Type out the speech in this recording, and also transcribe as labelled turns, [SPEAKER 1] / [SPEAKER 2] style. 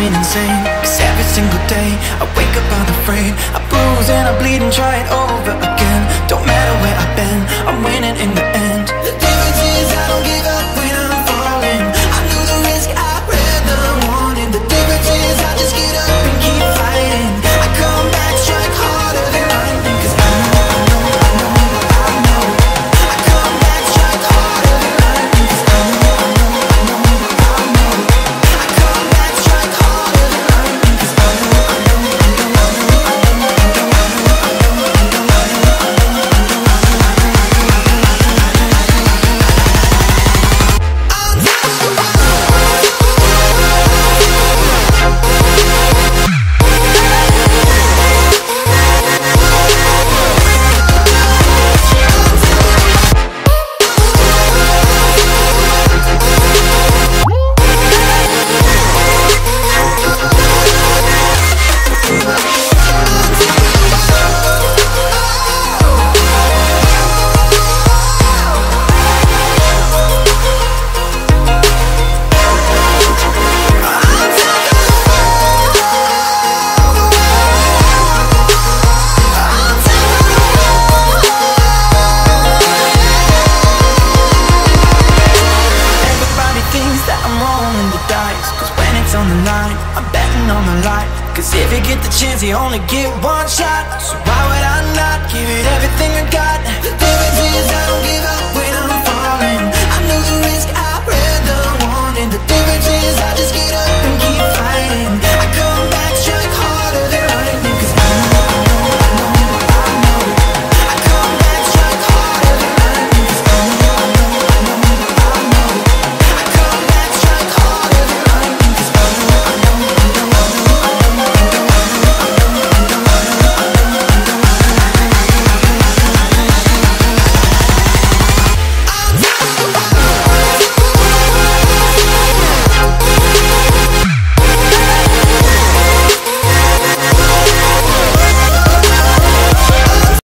[SPEAKER 1] going insane. Cause every single day I wake up unafraid I bruise and I bleed and try it over line, I'm betting on my life Cause if you get the chance, you only get one shot. So why would